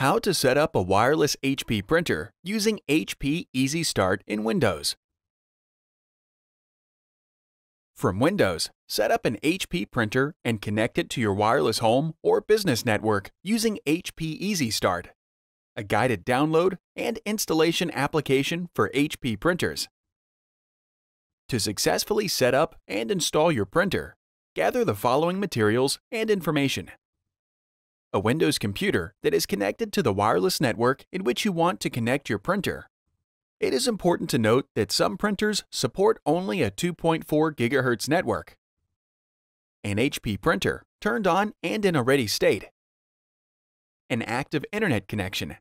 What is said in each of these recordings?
How to set up a wireless HP printer using HP Easy Start in Windows. From Windows, set up an HP printer and connect it to your wireless home or business network using HP Easy Start, a guided download and installation application for HP printers. To successfully set up and install your printer, gather the following materials and information a Windows computer that is connected to the wireless network in which you want to connect your printer. It is important to note that some printers support only a 2.4 GHz network. An HP printer, turned on and in a ready state. An active internet connection.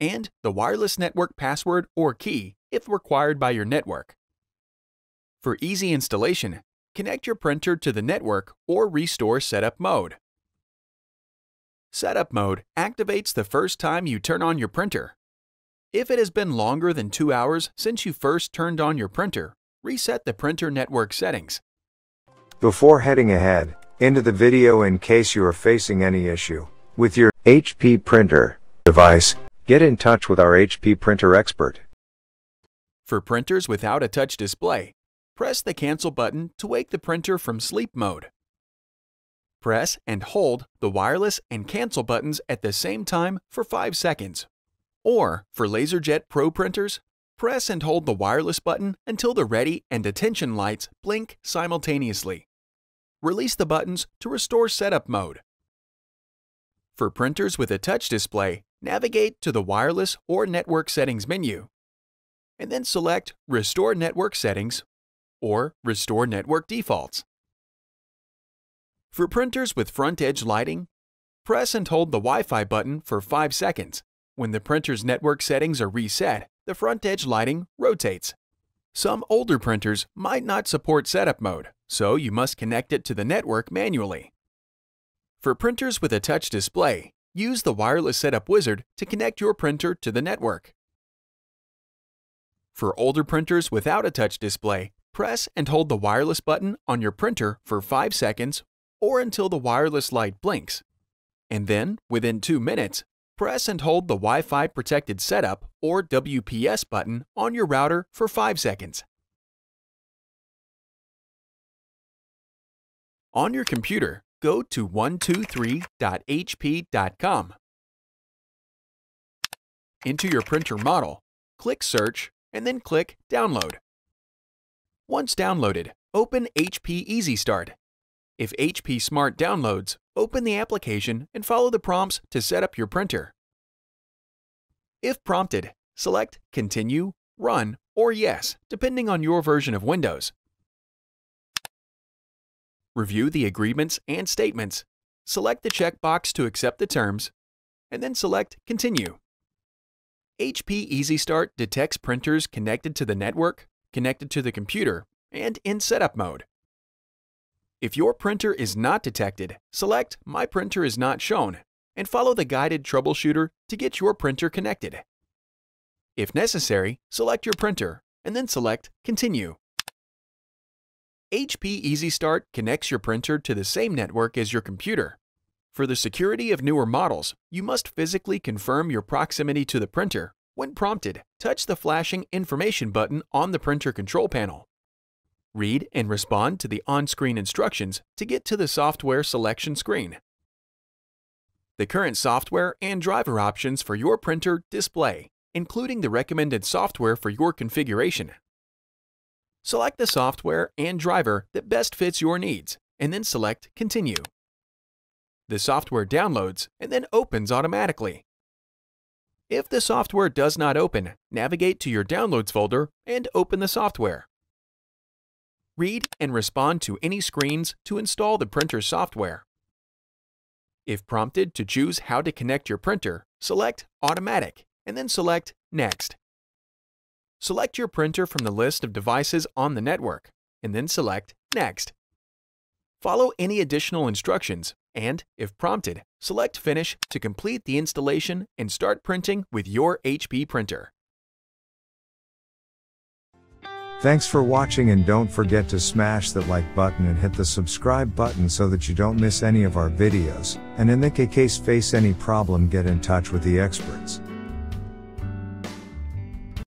And the wireless network password or key if required by your network. For easy installation, connect your printer to the network or restore setup mode. Setup mode activates the first time you turn on your printer. If it has been longer than two hours since you first turned on your printer, reset the printer network settings. Before heading ahead into the video in case you are facing any issue with your HP printer device, get in touch with our HP printer expert. For printers without a touch display, press the cancel button to wake the printer from sleep mode. Press and hold the wireless and cancel buttons at the same time for 5 seconds. Or, for LaserJet Pro printers, press and hold the wireless button until the ready and attention lights blink simultaneously. Release the buttons to restore setup mode. For printers with a touch display, navigate to the Wireless or Network Settings menu, and then select Restore Network Settings or Restore Network Defaults. For printers with front edge lighting, press and hold the Wi-Fi button for 5 seconds. When the printer's network settings are reset, the front edge lighting rotates. Some older printers might not support setup mode, so you must connect it to the network manually. For printers with a touch display, use the Wireless Setup Wizard to connect your printer to the network. For older printers without a touch display, press and hold the wireless button on your printer for 5 seconds or until the wireless light blinks. And then, within 2 minutes, press and hold the Wi-Fi Protected Setup or WPS button on your router for 5 seconds. On your computer, go to 123.hp.com. Into your printer model, click Search, and then click Download. Once downloaded, open HP Easy Start if HP Smart downloads, open the application and follow the prompts to set up your printer. If prompted, select Continue, Run, or Yes, depending on your version of Windows. Review the agreements and statements. Select the checkbox to accept the terms, and then select Continue. HP Easy Start detects printers connected to the network, connected to the computer, and in setup mode. If your printer is not detected, select My printer is not shown and follow the guided troubleshooter to get your printer connected. If necessary, select your printer and then select Continue. HP Easy Start connects your printer to the same network as your computer. For the security of newer models, you must physically confirm your proximity to the printer. When prompted, touch the flashing Information button on the printer control panel. Read and respond to the on-screen instructions to get to the software selection screen. The current software and driver options for your printer display, including the recommended software for your configuration. Select the software and driver that best fits your needs, and then select Continue. The software downloads and then opens automatically. If the software does not open, navigate to your Downloads folder and open the software. Read and respond to any screens to install the printer software. If prompted to choose how to connect your printer, select Automatic and then select Next. Select your printer from the list of devices on the network and then select Next. Follow any additional instructions and, if prompted, select Finish to complete the installation and start printing with your HP printer. Thanks for watching and don't forget to smash that like button and hit the subscribe button so that you don't miss any of our videos, and in the case face any problem get in touch with the experts.